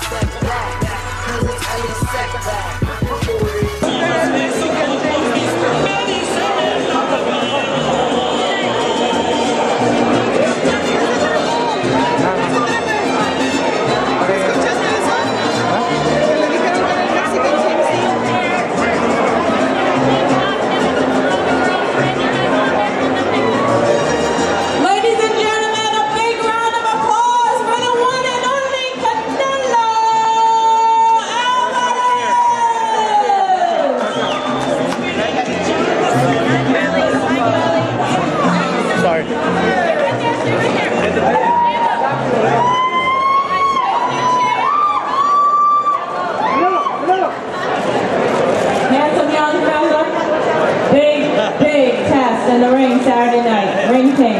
step back. Cause it's only setback.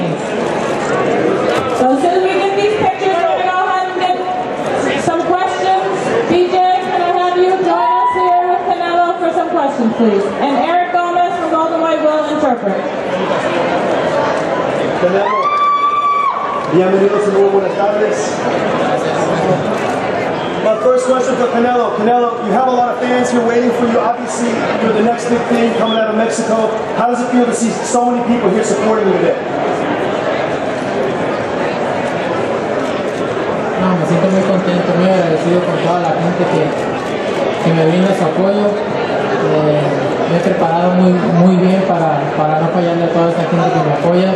As soon as we get these pictures, gonna go ahead and get some questions. DJ, can I have you join us here with Canelo for some questions, please? And Eric Gomez from Golden Boy will interpret. Canelo, bienvenidos y muy buenas tardes. My first question for Canelo. Canelo, you have a lot of fans here waiting for you. Obviously, you're the next big thing coming out of Mexico. How does it feel to see so many people here supporting you today? No, me siento muy contento, muy agradecido con toda la gente que, que me brinda su apoyo. Eh, me he preparado muy, muy bien para, para no fallarle a toda esta gente que me apoya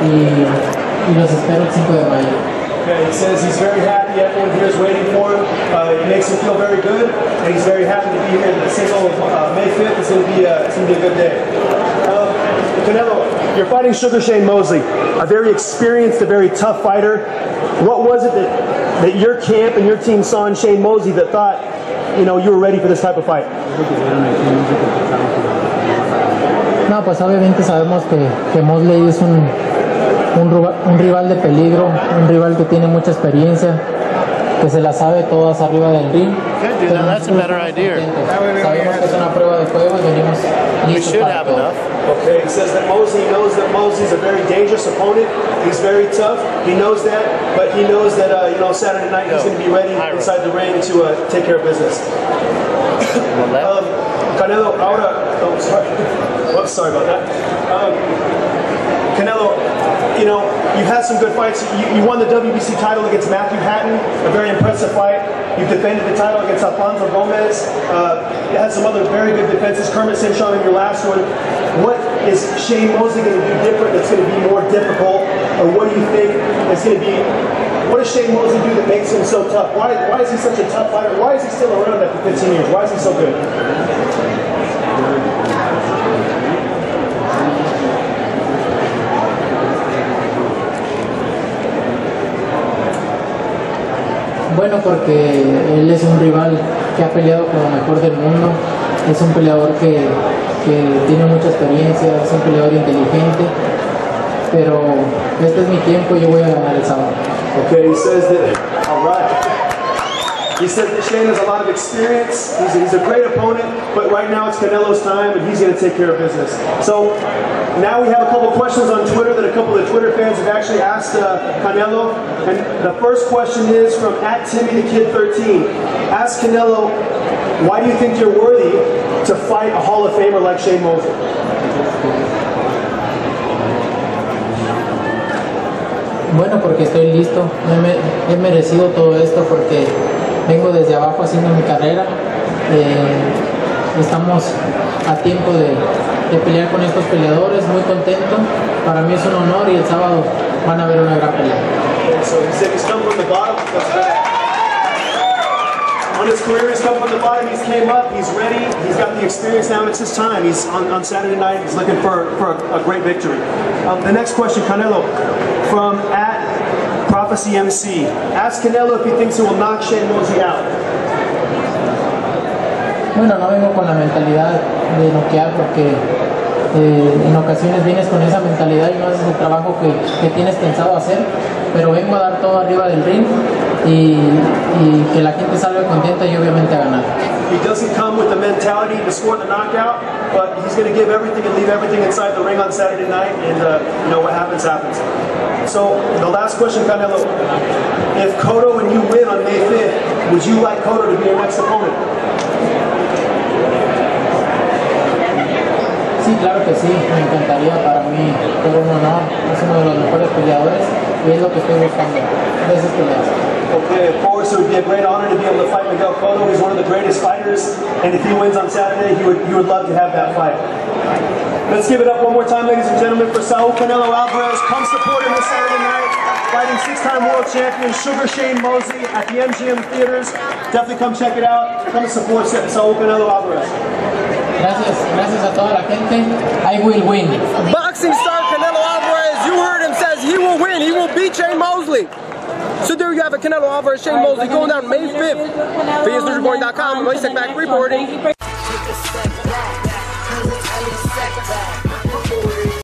y, y los espero el 5 de mayo. Okay, he says he's very happy. Everyone here is waiting for him. Uh, it makes him feel very good, and he's very happy to be here. The single uh, May 5th is going uh, it's to be a good day. Um, Canelo, you're fighting Sugar Shane Mosley, a very experienced, a very tough fighter. What was it that, that your camp and your team saw in Shane Mosley that thought, you know, you were ready for this type of fight? No, pues obviamente sabemos que, que Mosley es un, un, un rival de peligro, un rival que tiene mucha experiencia, que se la sabe todas arriba del ring. Good, dude. That's a better idea. Sabemos que es una prueba de fuego y We should have todo. enough. Okay, he says that Mosley knows that Mosley's a very dangerous opponent. He's very tough. He knows that, but he knows that uh, you know Saturday night he's going to be ready Ira. inside the ring to uh, take care of business. The left. Um, Canelo, ahora, oh, sorry. Whoops, sorry about that. Um, Canelo, you know, you've had some good fights. You, you won the WBC title against Matthew Hatton, a very impressive fight. You've defended the title against Alfonso Gomez. Uh, you had some other very good defenses. Kermit Cintron in your last one. What is Shane Mosley going to do different that's going to be more difficult? Or what do you think is going to be what does Shane Mosley do that makes him so tough? Why, why is he such a tough fighter? Why is he still around after 15 years? Why is he so good? Bueno, porque él es un rival que ha peleado con lo mejor del mundo, es un peleador que, que tiene mucha experiencia, es un peleador inteligente, pero este es mi tiempo y yo voy a ganar el sábado. Okay, he says that, all right. He says that Shane has a lot of experience. He's a, he's a great opponent, but right now it's Canelo's time, and he's going to take care of business. So now we have a couple questions on Twitter that a couple of Twitter fans have actually asked uh, Canelo. And the first question is from at Timmy the Kid 13. Ask Canelo, why do you think you're worthy to fight a Hall of Famer like Shane Mosley? Bueno, porque estoy listo, he, me- he merecido todo esto porque vengo desde abajo haciendo mi carrera. Eh, estamos a tiempo de, de pelear con estos peleadores, muy contento. Para mí es un honor y el sábado van a ver una gran pelea. So he's from the bottom. When his career has come from the bottom, he's came up, he's ready, he's got the experience now, it's his time. He's on, on Saturday night, he's looking for, for a, a great victory. Um, the next question, Canelo, from at Prophecy MC. Ask Canelo if he thinks he will knock Shane Mosley out. Bueno, no vengo con la mentalidad de noquear porque eh, en ocasiones vienes con esa mentalidad y no haces el trabajo que, que tienes pensado hacer, pero vengo a dar todo arriba del ring y, y que la gente salga contenta y obviamente a ganar. He doesn't come with the mentality to score the knockout, but he's going to give everything and leave everything inside the ring on Saturday night, and uh, you know what happens happens. So the last question, Canelo, if Cotto and you win on May 5th, Would you like Cotto to be your next opponent? Sí, claro que sí, me encantaría para mí, honor, es uno de los mejores peleadores y es lo que estoy buscando, esas peleas. Okay, of course, it would be a great honor to be able to fight Miguel Cotto. He's one of the greatest fighters, and if he wins on Saturday, he would, he would love to have that fight. Let's give it up one more time, ladies and gentlemen, for Saul Canelo Alvarez. Come support him this Saturday night, fighting six-time world champion Sugar Shane Mosley at the MGM Theaters. Definitely come check it out. Come support Saul Canelo Alvarez. Gracias, gracias a toda la gente, I will win. Boxing star Canelo Alvarez, you heard him, says he will win. He will beat Shane Mosley. So there you have it, Canelo Alvarez, Shane Mosley going down May 5th. For ESNewsReport.com, Elie Seckbach reporting.